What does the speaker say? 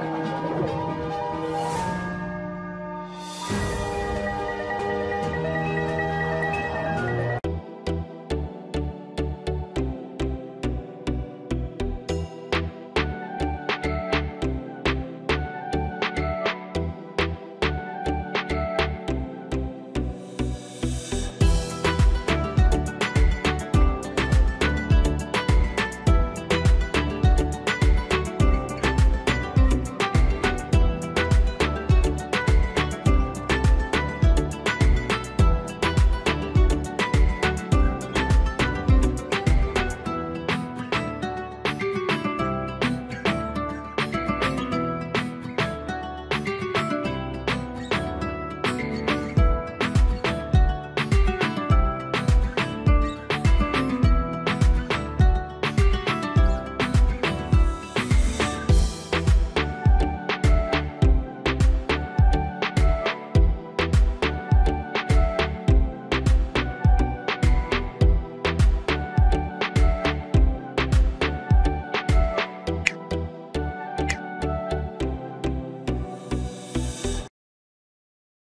うん。